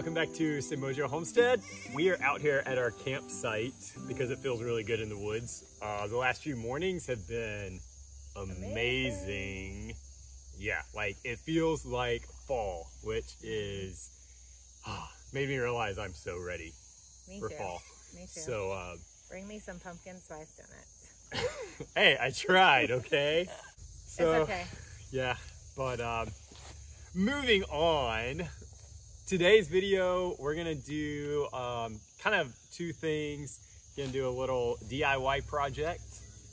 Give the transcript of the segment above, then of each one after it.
welcome back to SeMoJo Homestead. We are out here at our campsite because it feels really good in the woods. Uh, the last few mornings have been amazing. amazing. Yeah, like it feels like fall, which is oh, made me realize I'm so ready me for too. fall. Me too. So uh, bring me some pumpkin spice donuts. hey, I tried. Okay. So, it's okay. Yeah, but um, moving on today's video, we're gonna do um, kind of two things. Gonna do a little DIY project.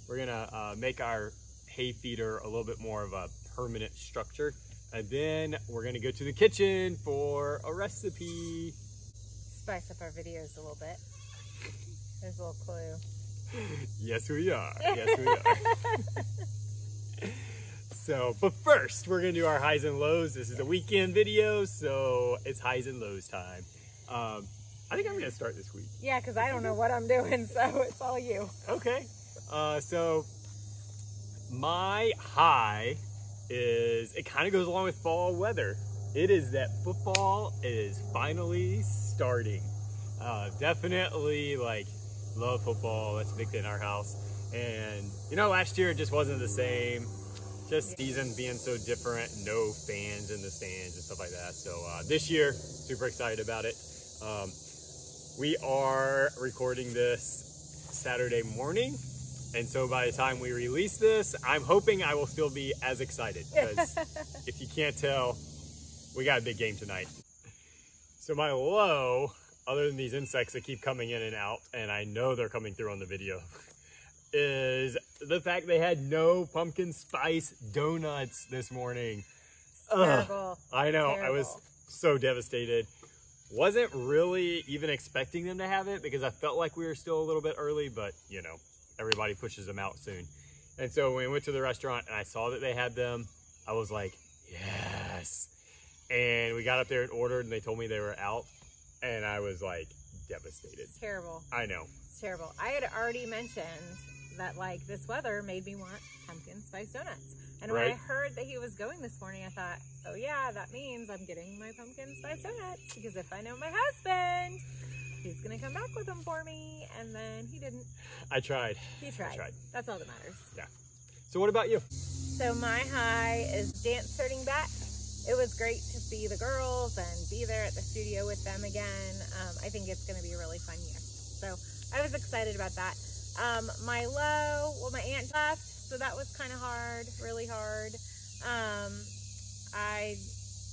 We're gonna uh, make our hay feeder a little bit more of a permanent structure. And then we're gonna go to the kitchen for a recipe. Spice up our videos a little bit. There's a little clue. yes, we are. Yes, we are. So, but first, we're gonna do our highs and lows. This is a weekend video, so it's highs and lows time. Um, I think I'm gonna start this week. Yeah, because I don't know what I'm doing, so it's all you. Okay. Uh, so, my high is, it kind of goes along with fall weather. It is that football is finally starting. Uh, definitely like love football. That's big in our house. And you know, last year it just wasn't the same just season being so different, no fans in the stands and stuff like that. So uh, this year, super excited about it. Um, we are recording this Saturday morning. And so by the time we release this, I'm hoping I will still be as excited because if you can't tell, we got a big game tonight. So my low, other than these insects that keep coming in and out, and I know they're coming through on the video, is the fact they had no pumpkin spice donuts this morning. Terrible. I know. Terrible. I was so devastated. Wasn't really even expecting them to have it because I felt like we were still a little bit early, but you know, everybody pushes them out soon. And so when we went to the restaurant and I saw that they had them, I was like, yes. And we got up there and ordered and they told me they were out. And I was like devastated. It's terrible. I know. It's terrible. I had already mentioned that like this weather made me want pumpkin spice donuts. And right. when I heard that he was going this morning, I thought, oh yeah, that means I'm getting my pumpkin spice donuts because if I know my husband, he's gonna come back with them for me. And then he didn't. I tried. He tried. I tried. That's all that matters. Yeah. So what about you? So my high is dance starting back. It was great to see the girls and be there at the studio with them again. Um, I think it's gonna be a really fun year. So I was excited about that. Um, my low, well, my aunt left, so that was kind of hard, really hard. Um, I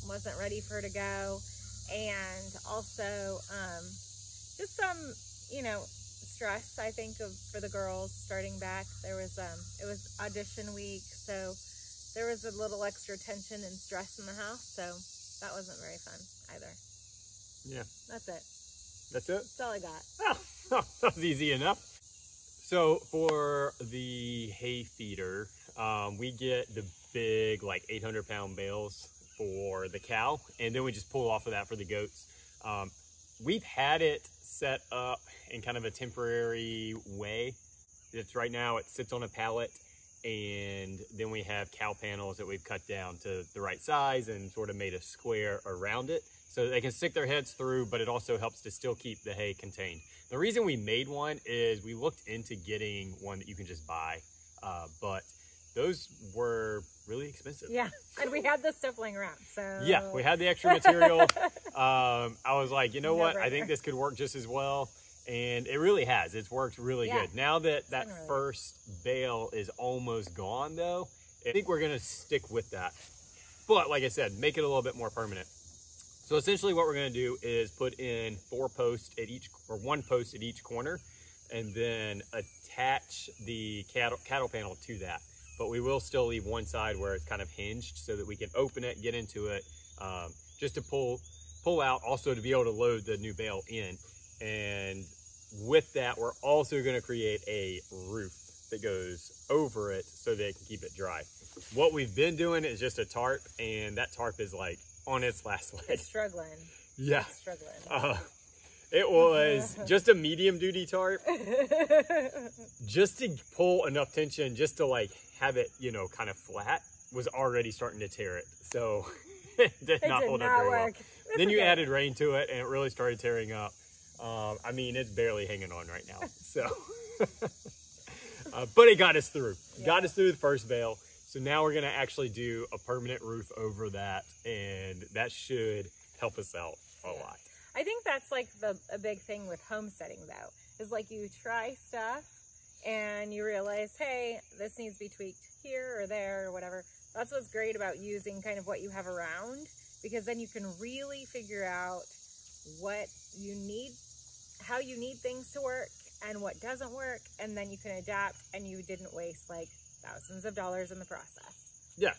wasn't ready for her to go. And also, um, just some, you know, stress, I think, of for the girls starting back. There was, um, it was audition week, so there was a little extra tension and stress in the house, so that wasn't very fun either. Yeah. That's it. That's it? That's all I got. Oh, that was easy enough. So for the hay feeder, um, we get the big like 800 pound bales for the cow and then we just pull off of that for the goats. Um, we've had it set up in kind of a temporary way. It's right now, it sits on a pallet and then we have cow panels that we've cut down to the right size and sort of made a square around it so they can stick their heads through, but it also helps to still keep the hay contained. The reason we made one is we looked into getting one that you can just buy, uh, but those were really expensive. Yeah, and we had this stuff laying around, so... Yeah, we had the extra material. um, I was like, you know what? I think this could work just as well. And it really has. It's worked really yeah. good. Now that that really first bale is almost gone, though, I think we're going to stick with that. But like I said, make it a little bit more permanent. So essentially what we're gonna do is put in four posts at each, or one post at each corner, and then attach the cattle, cattle panel to that. But we will still leave one side where it's kind of hinged so that we can open it, get into it, um, just to pull, pull out, also to be able to load the new bale in. And with that, we're also gonna create a roof that goes over it so they can keep it dry. What we've been doing is just a tarp, and that tarp is like on its last leg. It's struggling. Yeah. It's struggling. Uh, it was just a medium duty tarp. just to pull enough tension, just to like have it, you know, kind of flat, was already starting to tear it. So it did It not did hold up not very well. work. It's Then you okay. added rain to it, and it really started tearing up. Um, I mean, it's barely hanging on right now. So, uh, but it got us through. Got us through the first veil. So now we're gonna actually do a permanent roof over that, and that should help us out a lot. I think that's like the a big thing with homesteading though, is like you try stuff and you realize, hey, this needs to be tweaked here or there or whatever. That's what's great about using kind of what you have around because then you can really figure out what you need, how you need things to work and what doesn't work, and then you can adapt and you didn't waste like thousands of dollars in the process. Yeah,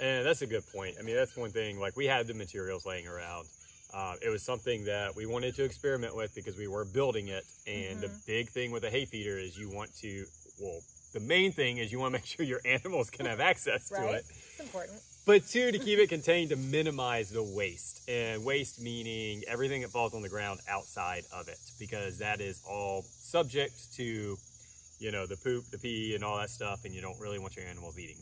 and that's a good point. I mean, that's one thing. Like we had the materials laying around. Uh, it was something that we wanted to experiment with because we were building it. And the Mhm. big thing with a hay feeder is you want to, well, the main thing is you want to make sure your animals can have access to Right? it. It's important. But two, to keep it contained to minimize the waste. And waste meaning everything that falls on the ground outside of it, because that is all subject to, you know, the poop, the pee, and all that stuff. And you don't really want your animals eating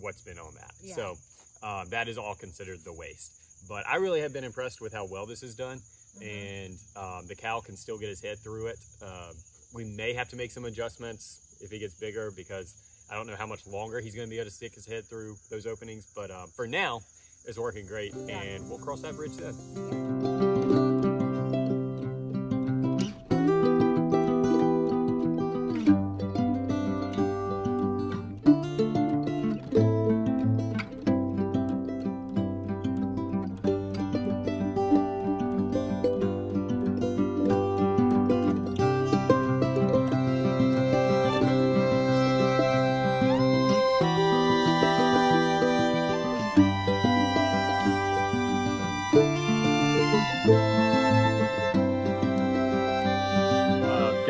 what's been on that. Yeah. So um, that is all considered the waste. But I really have been impressed with how well this is done. Mhm. And um, the cow can still get his head through it. Um, we may have to make some adjustments if he gets bigger because I don't know how much longer he's going to be able to stick his head through those openings. But um, for now, it's working great, Yeah. and we'll cross that bridge then.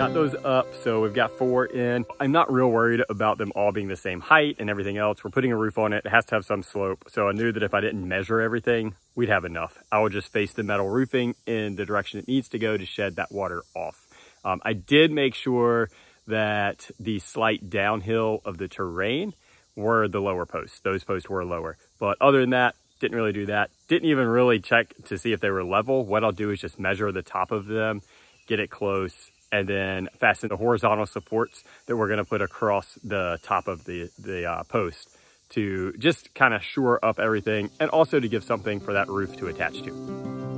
Got those up, so we've got four in. I'm not real worried about them all being the same height and everything else. We're putting a roof on it. It has to have some slope. So I knew that if I didn't measure everything, we'd have enough. I would just face the metal roofing in the direction it needs to go to shed that water off. Um, I did make sure that the slight downhill of the terrain were the lower posts. Those posts were lower. But other than that, didn't really do that. Didn't even really check to see if they were level. What I'll do is just measure the top of them, get it close, and then fasten the horizontal supports that we're gonna put across the top of the, the uh, post to just kind of shore up everything and also to give something for that roof to attach to.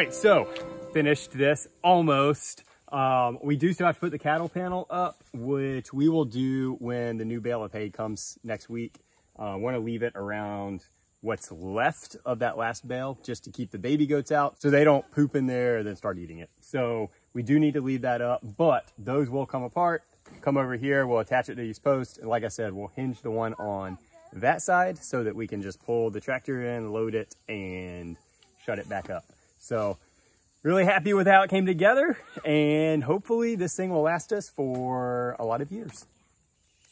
Right, so finished this almost. Um, we do still have to put the cattle panel up, which we will do when the new bale of hay comes next week. I uh, want to leave it around what's left of that last bale just to keep the baby goats out so they don't poop in there and then start eating it. So we do need to leave that up, but those will come apart, come over here, we'll attach it to these posts. And like I said, we'll hinge the one on that side so that we can just pull the tractor in, load it, and shut it back up. So really happy with how it came together and hopefully this thing will last us for a lot of years.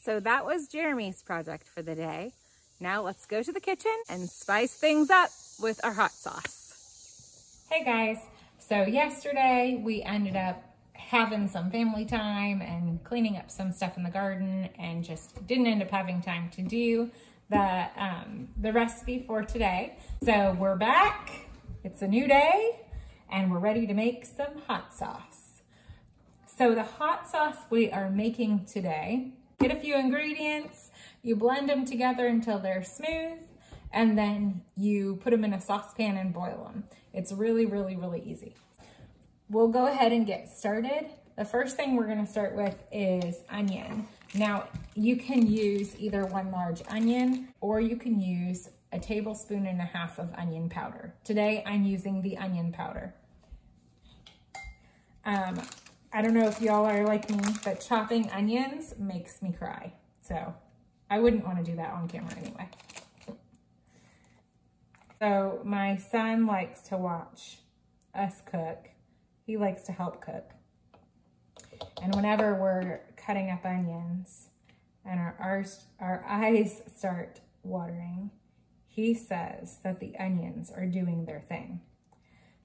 So that was Jeremy's project for the day. Now let's go to the kitchen and spice things up with our hot sauce. Hey guys, so yesterday we ended up having some family time and cleaning up some stuff in the garden and just didn't end up having time to do the, um, the recipe for today. So we're back, it's a new day, and we're ready to make some hot sauce. So the hot sauce we are making today, get a few ingredients, you blend them together until they're smooth, and then you put them in a saucepan and boil them. It's really, really, really easy. We'll go ahead and get started. The first thing we're gonna start with is onion. Now, you can use either one large onion or you can use a tablespoon and a half of onion powder. Today, I'm using the onion powder. Um, I don't know if y'all are like me, but chopping onions makes me cry. So I wouldn't want to do that on camera anyway. So my son likes to watch us cook. He likes to help cook. And whenever we're cutting up onions and our, our, our eyes start watering, he says that the onions are doing their thing.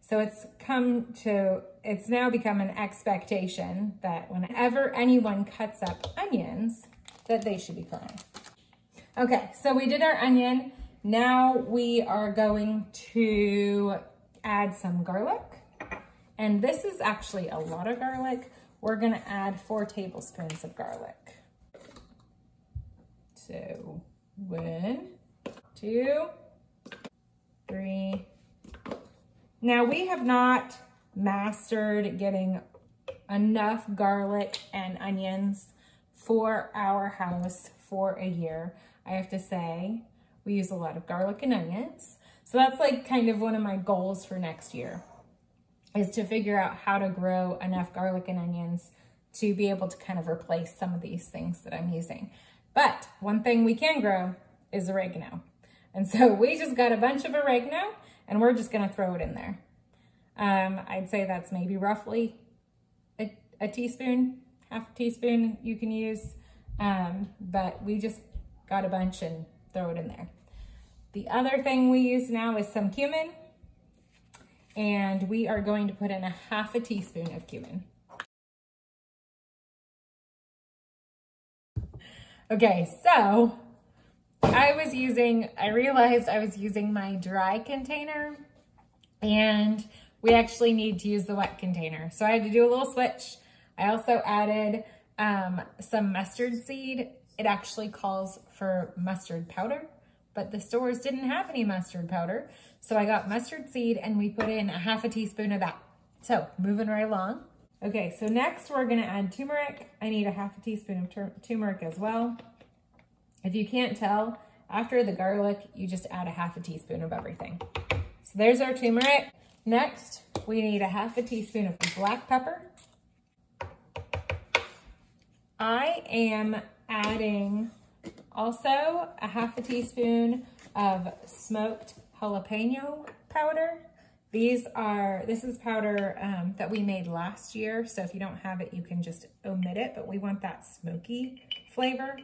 So it's come to, it's now become an expectation that whenever anyone cuts up onions, that they should be crying. Okay, so we did our onion. Now we are going to add some garlic. And this is actually a lot of garlic. We're gonna add four tablespoons of garlic. So one, two, three. Now we have not mastered getting enough garlic and onions for our house for a year. I have to say, we use a lot of garlic and onions. So that's like kind of one of my goals for next year is to figure out how to grow enough garlic and onions to be able to kind of replace some of these things that I'm using. But one thing we can grow is oregano. And so we just got a bunch of oregano and we're just gonna throw it in there. Um, I'd say that's maybe roughly a, a, teaspoon, half a teaspoon you can use. Um, but we just got a bunch and throw it in there. The other thing we use now is some cumin. And we are going to put in a half a teaspoon of cumin. Okay, so I was using, I realized I was using my dry container and we actually need to use the wet container. So I had to do a little switch. I also added um, some mustard seed. It actually calls for mustard powder, but the stores didn't have any mustard powder. So I got mustard seed and we put in a half a teaspoon of that. So moving right along. Okay, so next we're gonna add turmeric. I need a half a teaspoon of turmeric as well. If you can't tell, after the garlic, you just add a half a teaspoon of everything. So there's our turmeric. Next, we need a half a teaspoon of black pepper. I am adding also a half a teaspoon of smoked jalapeno powder. These are, this is powder um, that we made last year. So if you don't have it, you can just omit it, but we want that smoky flavor.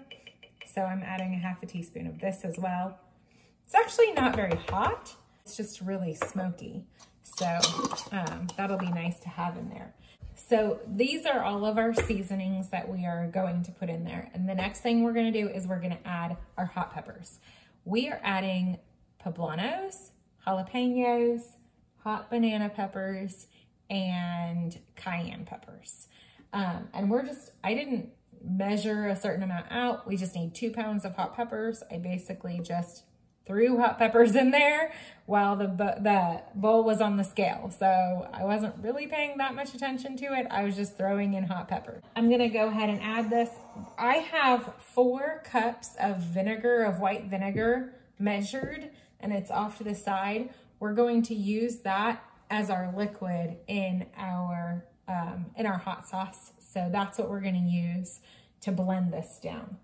So I'm adding a half a teaspoon of this as well. It's actually not very hot. It's just really smoky. So um, that'll be nice to have in there. So these are all of our seasonings that we are going to put in there. And the next thing we're gonna do is we're gonna add our hot peppers. We are adding poblanos, jalapenos, hot banana peppers, and cayenne peppers. Um, and we're just, I didn't measure a certain amount out. We just need two pounds of hot peppers. I basically just threw hot peppers in there while the, the bowl was on the scale. So I wasn't really paying that much attention to it. I was just throwing in hot pepper. I'm gonna go ahead and add this. I have four cups of vinegar, of white vinegar measured, and it's off to the side. We're going to use that as our liquid in our, um, in our hot sauce. So that's what we're gonna use to blend this down.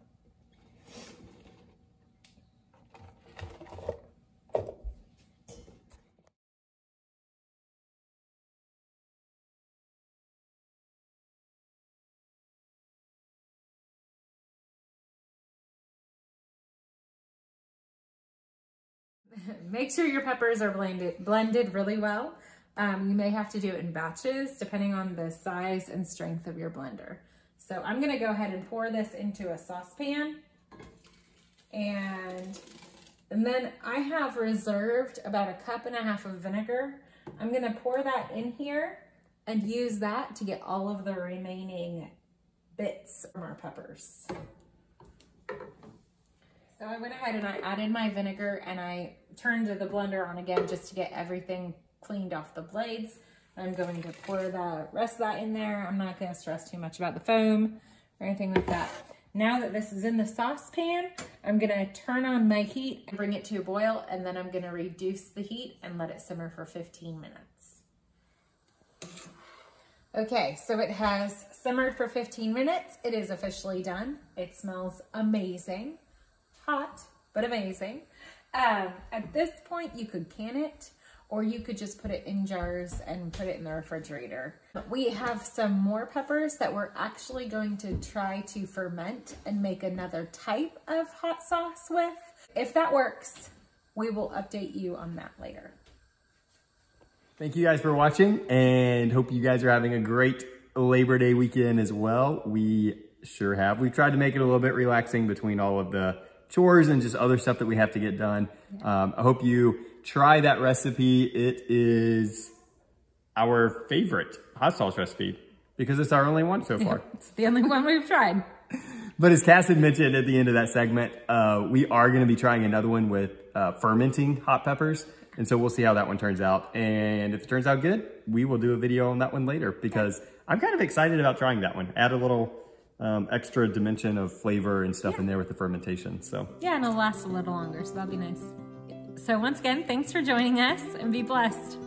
Make sure your peppers are blended, blended really well. Um, you may have to do it in batches depending on the size and strength of your blender. So I'm gonna go ahead and pour this into a saucepan. And, and then I have reserved about a cup and a half of vinegar. I'm gonna pour that in here and use that to get all of the remaining bits from our peppers. So I went ahead and I added my vinegar and I turned the blender on again just to get everything cleaned off the blades. I'm going to pour the rest of that in there. I'm not going to stress too much about the foam or anything like that. Now that this is in the saucepan, I'm going to turn on my heat and bring it to a boil, and then I'm going to reduce the heat and let it simmer for 15 minutes. Okay, so it has simmered for 15 minutes. It is officially done. It smells amazing hot, but amazing. Um, at this point, you could can it, or you could just put it in jars and put it in the refrigerator. We have some more peppers that we're actually going to try to ferment and make another type of hot sauce with. If that works, we will update you on that later. Thank you guys for watching and hope you guys are having a great Labor Day weekend as well. We sure have. We've tried to make it a little bit relaxing between all of the chores and just other stuff that we have to get done. Um, I hope you try that recipe. It is our favorite hot sauce recipe because it's our only one so far. it's the only one we've tried. But as Cass had mentioned at the end of that segment, uh, we are going to be trying another one with uh, fermenting hot peppers. And so we'll see how that one turns out. And if it turns out good, we will do a video on that one later because I'm kind of excited about trying that one. Add a little um, extra dimension of flavor and stuff yeah. in there with the fermentation. So yeah, and it'll last a little longer, so that'll be nice. So once again, thanks for joining us and be blessed.